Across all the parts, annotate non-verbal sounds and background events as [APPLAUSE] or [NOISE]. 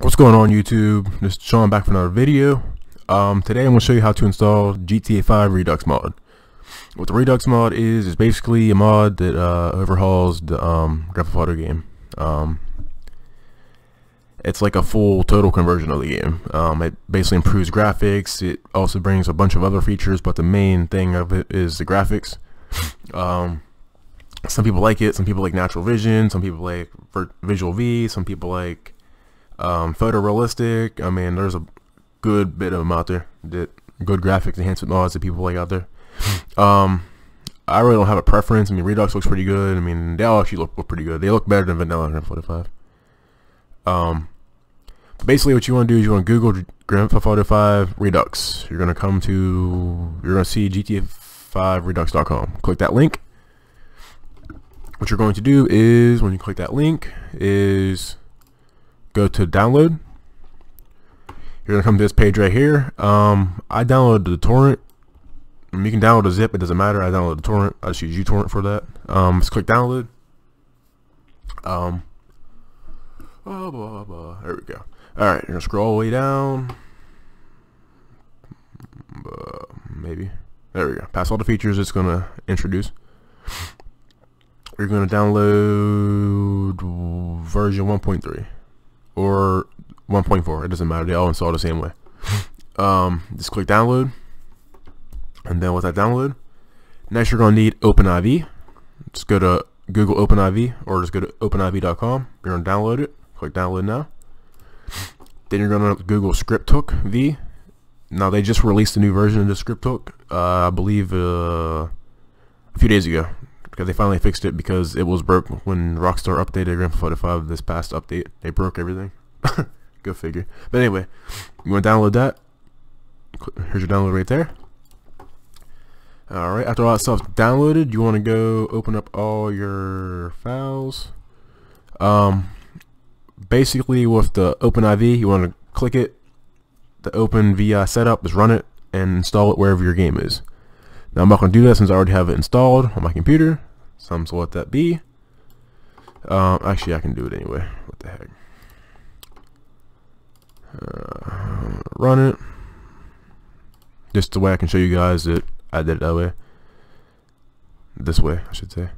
What's going on YouTube? This is Sean back for another video. Um, today I'm going to show you how to install GTA 5 Redux mod. What the Redux mod is, is basically a mod that uh, overhauls the um, Grand Theft Auto game. Um, it's like a full total conversion of the game. Um, it basically improves graphics. It also brings a bunch of other features, but the main thing of it is the graphics. Um, some people like it. Some people like NaturalVision. Some people like VisualV. Some people like um, photorealistic. I mean, there's a good bit of them out there. That good graphics enhancement mods that people like out there. Um, I really don't have a preference. I mean, Redux looks pretty good. I mean, they all actually look, look pretty good. They look better than Vanilla 145. Um, basically, what you want to do is you want to Google Grand Theft Auto 5 Redux. You're gonna come to, you're gonna see GTA5Redux.com. Click that link. What you're going to do is, when you click that link, is go to download. You're gonna come to this page right here. Um, I downloaded the torrent. you can download a zip. It doesn't matter. I downloaded the torrent. I just use uTorrent for that. Um, just click download. Um, blah, blah, blah. there we go. All right, you're gonna scroll all the way down. Uh, maybe. There we go. Pass all the features it's gonna introduce. You're gonna download version 1.3 or 1.4 it doesn't matter they all install the same way. Um, just click download and then with that download next you're gonna need OpenIV. Just go to Google OpenIV or just go to OpenIV.com you're gonna download it click download now. Then you're gonna Google ScriptHook V. Now they just released a new version of the ScriptHook uh, I believe uh, a few days ago because they finally fixed it because it was broke when Rockstar updated Grand Theft Auto 5 this past update. They broke everything. [LAUGHS] Go figure. But anyway, you want to download that? Here's your download right there. Alright, after all that stuff's downloaded, you want to go open up all your files. Um, basically, with the OpenIV, you want to click it, the OpenVI setup, just run it, and install it wherever your game is. Now I'm not going to do that since I already have it installed on my computer. So I'm just let that be. Um, actually, I can do it anyway. What the heck? Uh, run it. Just the way I can show you guys that I did it that way. This way, I should say.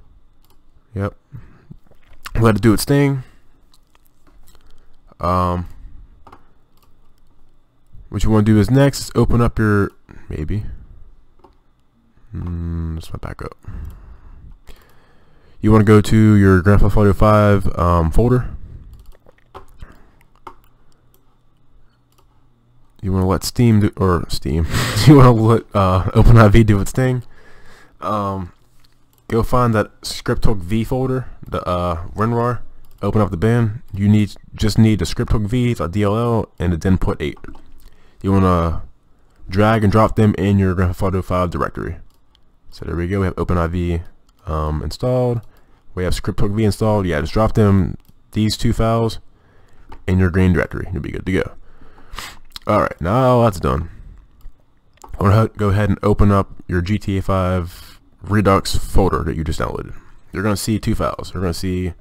Yep. Let it do its thing. Um, what you want to do is next, is open up your, maybe, Mm, let's back up. You want to go to your Grand Theft Auto 5 um, folder. You want to let Steam do, or Steam. [LAUGHS] you want to let uh, [LAUGHS] OpenIV do its thing. Um, go find that ScriptHook V folder, the uh, WinRAR. Open up the bin. You need just need the ScriptHook V, the DLL, and the input 8. You want to drag and drop them in your Grand Theft Auto 5 directory. So there we go. We have OpenIV um, installed. We have ScriptHook V installed. Yeah, just drop them these two files in your green directory. You'll be good to go. All right, now that's done. I'm gonna go ahead and open up your GTA 5 Redux folder that you just downloaded. You're going to see two files. You're going to see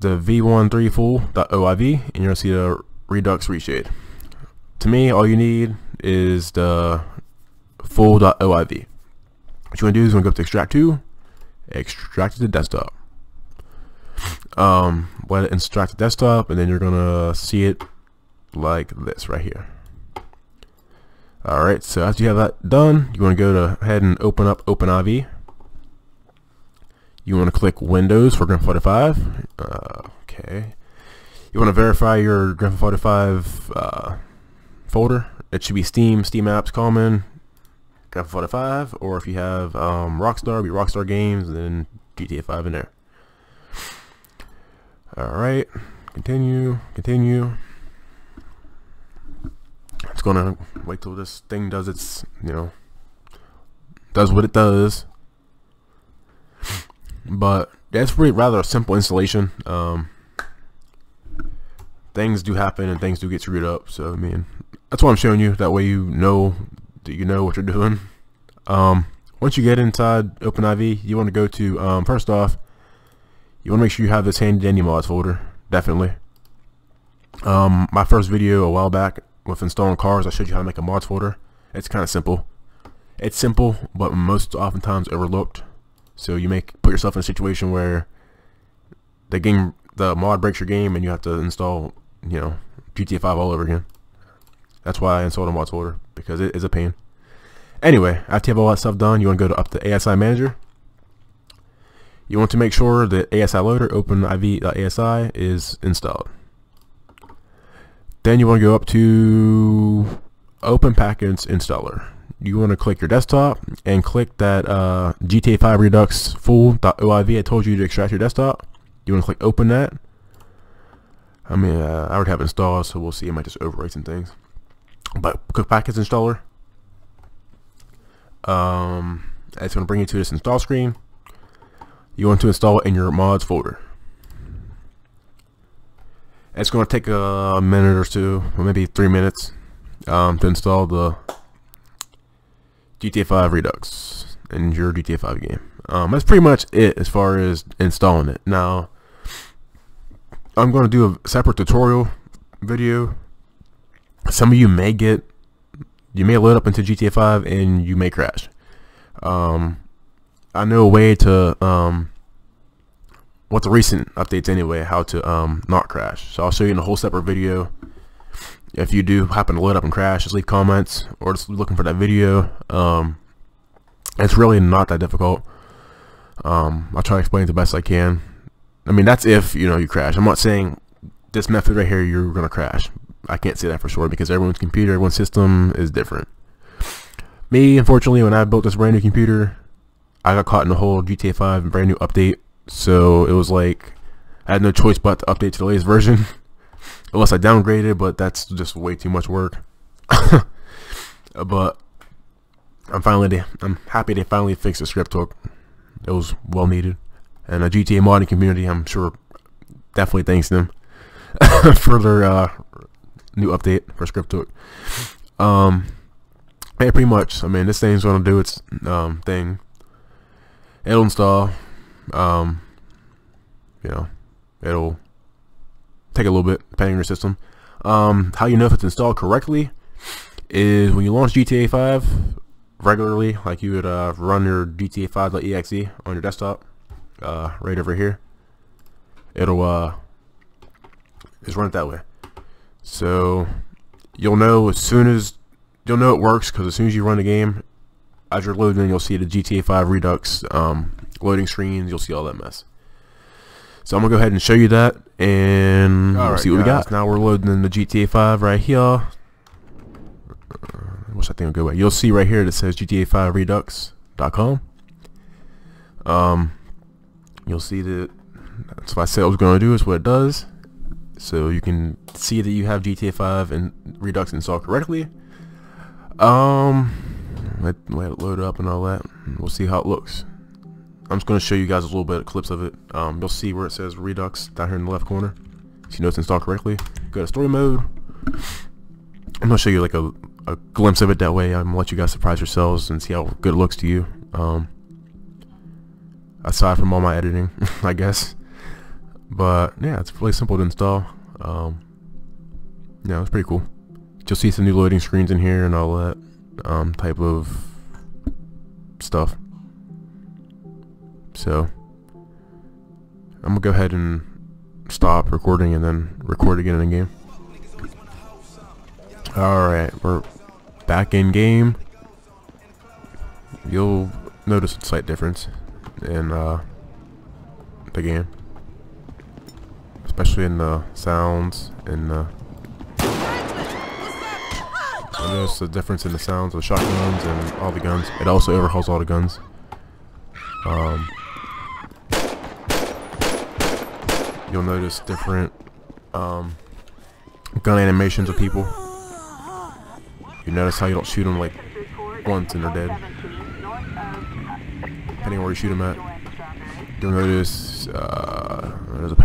the v13 full.oiv and you're to see the Redux reshade. To me, all you need is the full.oiv. What you want to do is you want to go up to extract to, extract to desktop. Um, it extract to desktop, and then you're gonna see it like this right here. Alright, so after you have that done, you want to go to ahead and open up OpenIV. You want to click Windows for Grand Theft Auto 5. Uh, okay. You want to verify your Grand Theft Auto 5 uh, folder. It should be Steam, Steam Apps, Common, Grand Theft Auto 5, or if you have um, Rockstar, be Rockstar Games, then GTA 5 in there. Alright, continue, continue. It's gonna wait till this thing does its, you know, does what it does. But that's really rather a simple installation. Um, things do happen and things do get screwed up. So I mean, that's why I'm showing you. That way you know that you know what you're doing. Um, once you get inside OpenIV, you want to go to, um, first off, you want to make sure you have this handy dandy mods folder, definitely. Um, my first video a while back with installing cars, I showed you how to make a mods folder. It's kind of simple. It's simple, but most oftentimes overlooked. So you make put yourself in a situation where the game, the mod breaks your game, and you have to install, you know, GTA 5 all over again. That's why I installed a mods folder because it is a pain. Anyway, after you have all that stuff done, you want to go to up to ASI Manager. You want to make sure that ASI Loader OpenIV.ASI is installed. Then you want to go up to Open Package Installer. You want to click your desktop and click that uh, GTA 5 Redux full.oiv I told you to extract your desktop. You want to click Open that. I mean, uh, I already have it installed, so we'll see. It might just overwrite some things. But click Package Installer. Um, it's going to bring you to this install screen. You want to install it in your mods folder. It's going to take a minute or two, or maybe three minutes, um, to install the GTA 5 Redux in your GTA 5 game. Um, that's pretty much it as far as installing it. Now, I'm going to do a separate tutorial video. Some of you may get, you may load up into GTA 5 and you may crash. Um, I know a way to um, what the recent updates anyway, how to um, not crash. So I'll show you in a whole separate video. If you do happen to load up and crash, just leave comments or just looking for that video. Um, it's really not that difficult. Um, I'll try to explain it the best I can. I mean, that's if, you know, you crash. I'm not saying this method right here, you're going to crash. I can't say that for sure because everyone's computer, everyone's system is different. Me, unfortunately, when I built this brand new computer, I got caught in the whole GTA 5 brand new update so it was like I had no choice but to update to the latest version. [LAUGHS] Unless I downgraded, but that's just way too much work. [LAUGHS] but I'm finally I'm happy they finally fixed the script hook. It was well needed. And the GTA modding community, I'm sure, definitely thanks them [LAUGHS] for their uh, new update for script. Um, yeah, pretty much. I mean, this thing's gonna do its um, thing. It'll install um, you know, it'll take a little bit depending on your system. Um, how you know if it's installed correctly is when you launch GTA 5 regularly, like you would uh, run your GTA 5.exe on your desktop, uh, right over here. It'll uh, just run it that way. So you'll know as soon as you'll know it works because as soon as you run the game, as you're loading, you'll see the GTA 5 Redux um, loading screens. You'll see all that mess. So I'm gonna go ahead and show you that, and we'll see what guys. we got. Now we're loading in the GTA 5 right here. Uh, what's that thing go away? You'll see right here that says GTA 5 Redux.com. Um, you'll see that that's what I said I was gonna do. Is what it does. So you can see that you have GTA 5 and Redux installed correctly. Um, let, let it load up and all that. We'll see how it looks. I'm just going to show you guys a little bit of clips of it. Um, you'll see where it says Redux down here in the left corner. So you know it's installed correctly. Go to story mode. I'm going to show you like a, a glimpse of it that way. I'm going to let you guys surprise yourselves and see how good it looks to you. Um, aside from all my editing, [LAUGHS] I guess. But yeah, it's really simple to install. Um, yeah, it's pretty cool. You'll see some new loading screens in here and all that um, type of stuff. So I'm gonna go ahead and stop recording and then record again in the game. Alright, we're back in game. You'll notice a slight difference in uh, the game. Especially in the sounds and the I notice the difference in the sounds of the shotguns and all the guns. It also overhauls all the guns. Um, you'll notice different um, gun animations of people. You notice how you don't shoot them like once and they're dead. Depending on where you shoot them at. You'll notice uh,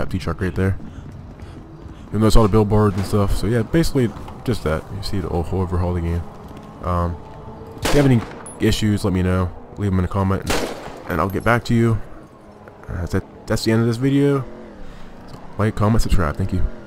Pepsi truck right there. You'll notice all the billboards and stuff. So yeah, basically just that. You see the whole overhaul game. Um, if you have any issues, let me know. Leave them in a comment and I'll get back to you. Uh, that, that's the end of this video. Like, comment, subscribe. Thank you.